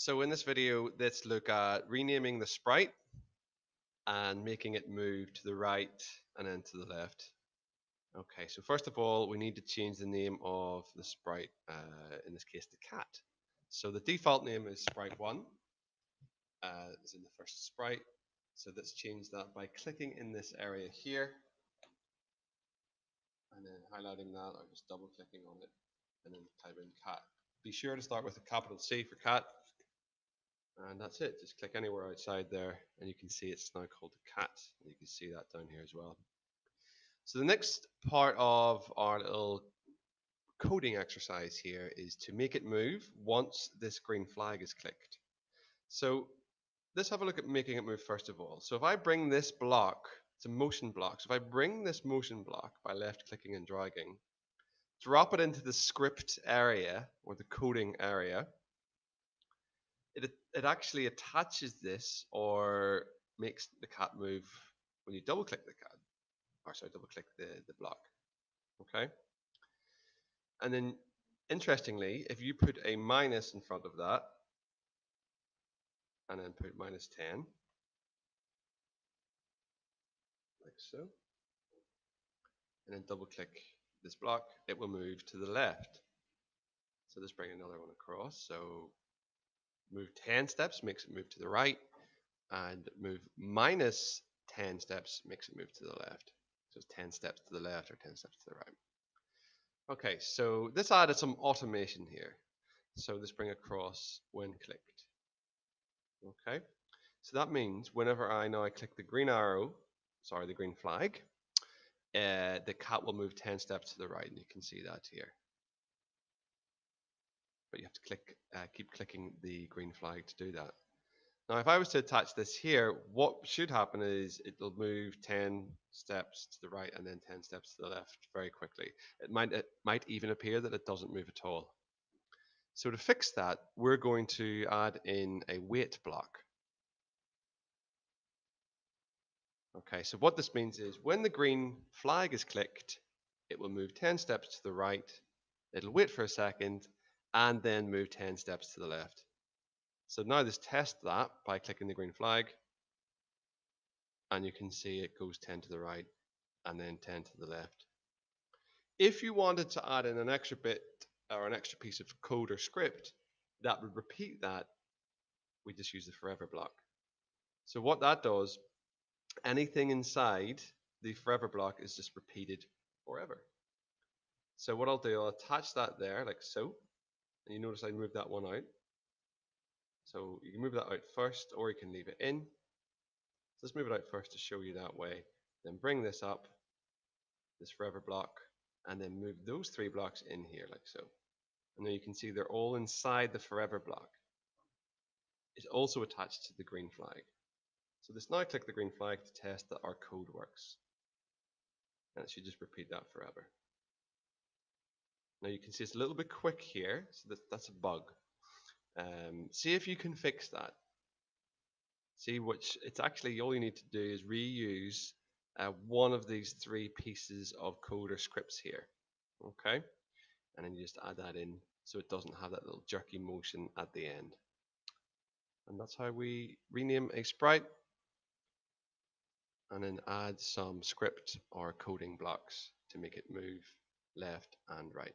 So in this video, let's look at renaming the sprite and making it move to the right and then to the left. Okay, so first of all, we need to change the name of the sprite, uh, in this case, the cat. So the default name is sprite1, uh, is in the first sprite. So let's change that by clicking in this area here and then highlighting that or just double clicking on it and then type in cat. Be sure to start with a capital C for cat and that's it. Just click anywhere outside there and you can see it's now called a cat. You can see that down here as well. So the next part of our little coding exercise here is to make it move once this green flag is clicked. So let's have a look at making it move first of all. So if I bring this block it's a motion block. So if I bring this motion block by left clicking and dragging drop it into the script area or the coding area it it actually attaches this or makes the cat move when you double click the cat or sorry double click the the block okay? And then interestingly if you put a minus in front of that and then put minus 10 like so and then double click this block it will move to the left. So let's bring another one across. So move 10 steps makes it move to the right and move minus 10 steps makes it move to the left. So 10 steps to the left or 10 steps to the right. Okay so this added some automation here. So let's bring across when clicked. Okay so that means whenever I now I click the green arrow sorry the green flag uh, the cat will move 10 steps to the right and you can see that here but you have to click, uh, keep clicking the green flag to do that. Now, if I was to attach this here, what should happen is it'll move 10 steps to the right and then 10 steps to the left very quickly. It might, it might even appear that it doesn't move at all. So to fix that, we're going to add in a wait block. Okay, so what this means is when the green flag is clicked, it will move 10 steps to the right, it'll wait for a second, and then move 10 steps to the left. So now let's test that by clicking the green flag and you can see it goes 10 to the right and then 10 to the left. If you wanted to add in an extra bit or an extra piece of code or script that would repeat that, we just use the forever block. So what that does, anything inside the forever block is just repeated forever. So what I'll do, I'll attach that there like so and you notice I moved that one out. So you can move that out first or you can leave it in. So let's move it out first to show you that way. Then bring this up, this forever block, and then move those three blocks in here like so. And then you can see they're all inside the forever block. It's also attached to the green flag. So let's now click the green flag to test that our code works. And it should just repeat that forever. Now you can see it's a little bit quick here, so that, that's a bug. Um, see if you can fix that. See which, it's actually all you need to do is reuse uh, one of these three pieces of code or scripts here. Okay, and then you just add that in so it doesn't have that little jerky motion at the end. And that's how we rename a sprite and then add some script or coding blocks to make it move left and right.